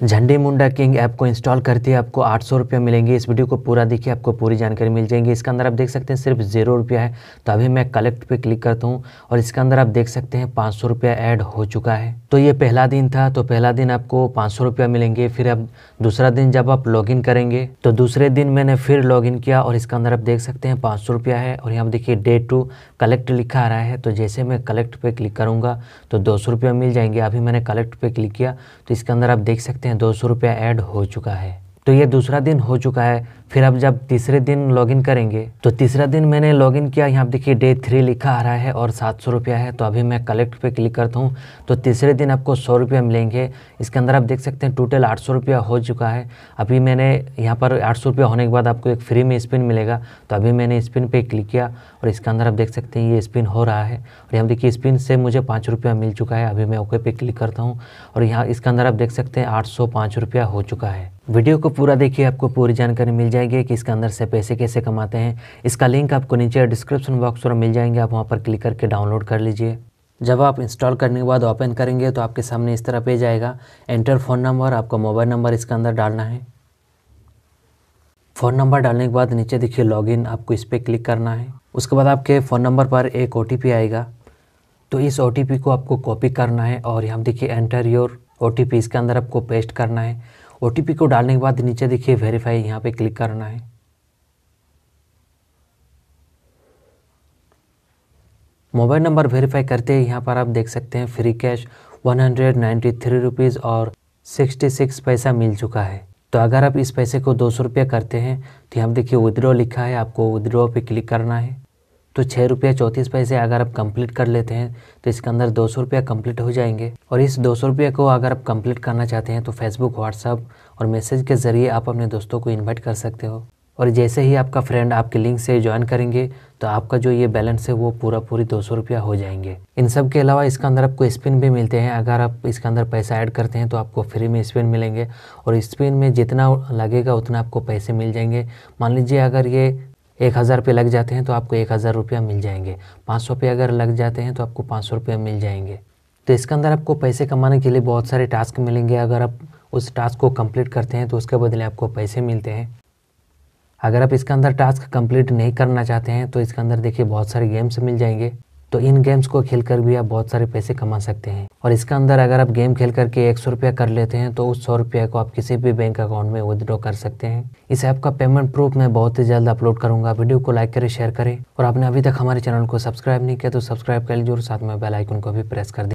झंडे Munda king app को install करते ही आपको आठ सौ रुपये मिलेंगे। इस वीडियो को पूरा देखिए, आपको पूरी जानकारी मिल जाएगी। इसके अंदर आप देख सकते हैं सिर्फ़ ज़ीरो रुपया है। तो अभी मैं कलेक्ट पे क्लिक करता हूँ और इसके अंदर आप देख सकते हैं पाँच सौ रुपया ऐड हो चुका है। तो ये पहला दिन था तो पहला दिन आपको पाँच सौ रुपया मिलेंगे। फिर अब दूसरा दिन जब आप लॉगिन करेंगे तो दूसरे दिन मैंने फिर लॉगिन किया और इसके अंदर आप देख सकते हैं पाँच सौ रुपया है। और यहाँ देखिए डे टू कलेक्ट लिखा आ रहा है तो जैसे मैं कलेक्ट पे क्लिक करूँगा तो दो सौ रुपया मिल जाएँगे। अभी मैंने कलेक्ट पे क्लिक किया तो इसके अंदर आप देख सकते हैं दो सौ रुपया ऐड हो चुका है। तो ये दूसरा दिन हो चुका है। फिर अब जब तीसरे दिन लॉगिन करेंगे तो तीसरा दिन मैंने लॉगिन किया। यहाँ देखिए डे थ्री लिखा आ रहा है और सात सौ रुपया है। तो अभी मैं कलेक्ट पे क्लिक करता हूँ। तो तीसरे दिन आपको सौ रुपया मिलेंगे। इसके अंदर आप देख सकते हैं टोटल आठ सौ रुपया हो चुका है। अभी मैंने यहाँ पर आठ सौ रुपया होने के बाद आपको एक फ्री में स्पिन मिलेगा। तो अभी मैंने स्पिन पे क्लिक किया और इसके अंदर आप देख सकते हैं ये स्पिन हो रहा है। और यहाँ देखिए स्पिन से मुझे पाँच रुपया मिल चुका है। अभी मैं ओके पे क्लिक करता हूँ। और यहाँ इसके अंदर आप देख सकते हैं आठ सौ पाँच रुपया हो चुका है। वीडियो को पूरा देखिए, आपको पूरी जानकारी मिल जाएगी कि इसके अंदर से पैसे कैसे कमाते हैं। इसका लिंक आपको नीचे डिस्क्रिप्शन बॉक्स पर मिल जाएँगे। आप वहाँ पर क्लिक करके डाउनलोड कर लीजिए। जब आप इंस्टॉल करने के बाद ओपन करेंगे तो आपके सामने इस तरह पेज आएगा। एंटर फ़ोन नंबर आपका मोबाइल नंबर इसके अंदर डालना है। फ़ोन नंबर डालने के बाद नीचे देखिए लॉगिन आपको इस पर क्लिक करना है। उसके बाद आपके फ़ोन नंबर पर एक ओटीपी आएगा। तो इस ओटीपी को आपको कॉपी करना है और यहाँ देखिए एंटर योर ओटीपी इसके अंदर आपको पेस्ट करना है। ओ को डालने के बाद नीचे देखिए वेरीफाई यहाँ पे क्लिक करना है। मोबाइल नंबर वेरीफाई करते ही, यहाँ पर आप देख सकते हैं free cash one hundred ninety three rupees और सिक्सटी सिक्स पैसा मिल चुका है। तो अगर आप इस पैसे को दो सौ रुपया करते हैं तो यहाँ देखिए विद्रो लिखा है, आपको विद्रो पे क्लिक करना है। तो छः रुपया चौंतीस पैसे अगर आप कंप्लीट कर लेते हैं तो इसके अंदर दो सौ रुपया कंप्लीट हो जाएँगे। और इस दो सौ रुपये को अगर आप कंप्लीट करना चाहते हैं तो फेसबुक व्हाट्सअप और मैसेज के ज़रिए आप अपने दोस्तों को इन्वाइट कर सकते हो। और जैसे ही आपका फ्रेंड आपके लिंक से ज्वाइन करेंगे तो आपका जो ये बैलेंस है, वो पूरा पूरी दो सौ रुपया हो जाएँगे। इन सब के अलावा इसके अंदर आपको स्पिन भी मिलते हैं। अगर आप इसके अंदर पैसा ऐड करते हैं तो आपको फ्री में स्पिन मिलेंगे। और स्पिन में जितना लगेगा, उतना आपको पैसे मिल जाएँगे। मान लीजिए अगर ये एक हज़ार पे लग जाते हैं तो आपको एक हज़ार रुपया मिल जाएँगे। पाँच सौ पे अगर लग जाते हैं तो आपको पाँच सौ रुपया मिल जाएँगे। तो इसके अंदर आपको पैसे कमाने के लिए बहुत सारे टास्क मिलेंगे। अगर आप उस टास्क को कंप्लीट करते हैं तो उसके बदले आपको पैसे मिलते हैं। अगर आप इसके अंदर टास्क कंप्लीट नहीं करना चाहते हैं तो इसके अंदर देखिए बहुत सारे गेम्स मिल जाएँगे। तो इन गेम्स को खेल कर भी आप बहुत सारे पैसे कमा सकते हैं। और इसके अंदर अगर आप गेम खेल करके एक सौ रुपया कर लेते हैं तो उस सौ रुपया को आप किसी भी बैंक अकाउंट में विदड्रॉ कर सकते हैं। इस ऐप का पेमेंट प्रूफ मैं बहुत ही जल्द अपलोड करूँगा। वीडियो को लाइक करें शेयर करें। और आपने अभी तक हमारे चैनल को सब्सक्राइब नहीं किया तो सब्सक्राइब कर लीजिए और साथ में बेल आइकन को भी प्रेस कर दें